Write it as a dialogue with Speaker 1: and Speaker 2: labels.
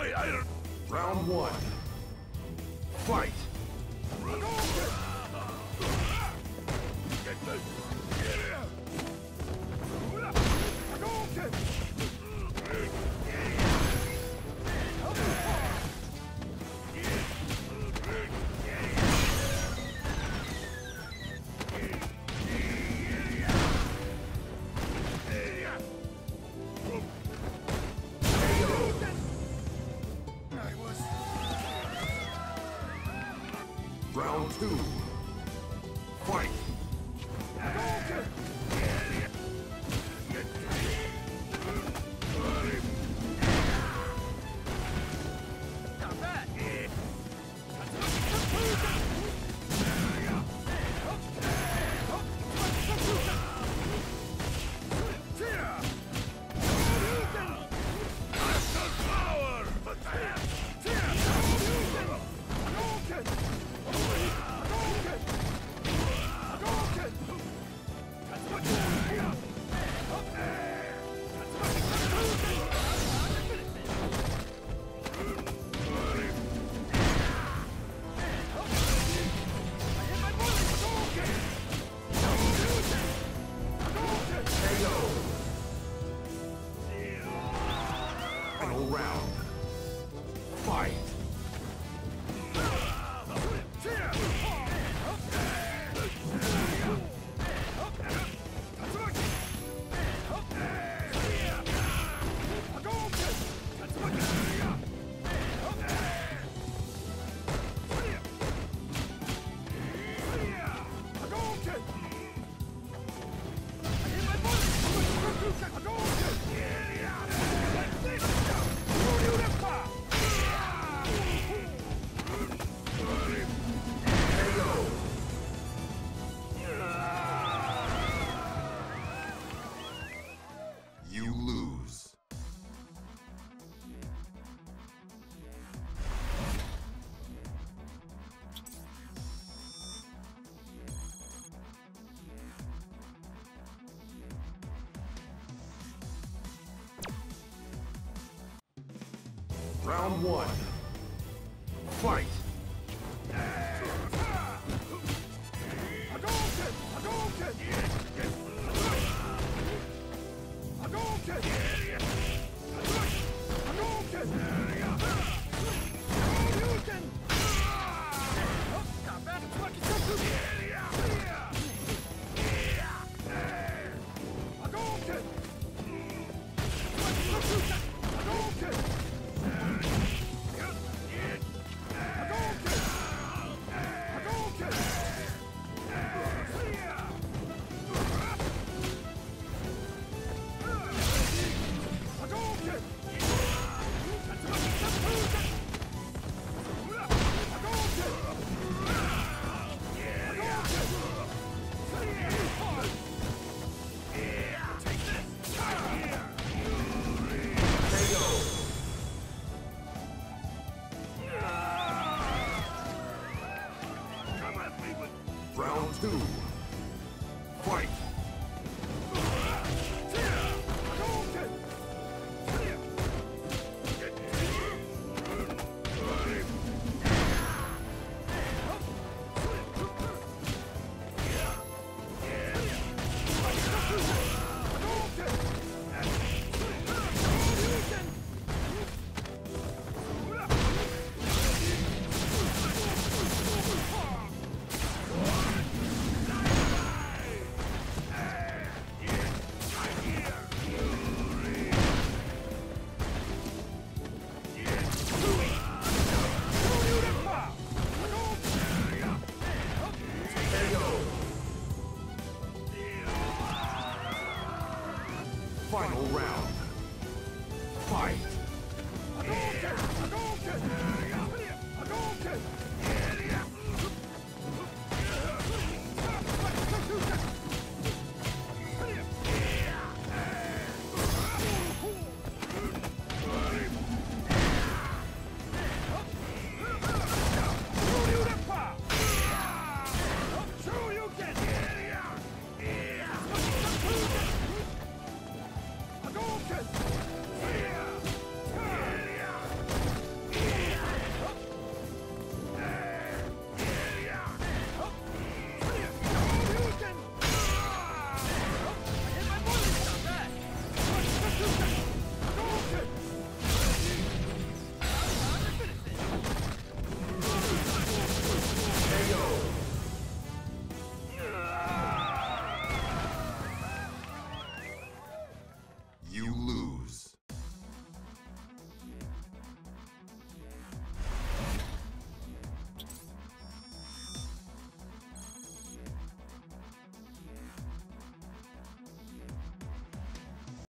Speaker 1: My iron...
Speaker 2: Round one. Fight! Round two. Fight! Round. Fight! Round one. Fight! Round Final round.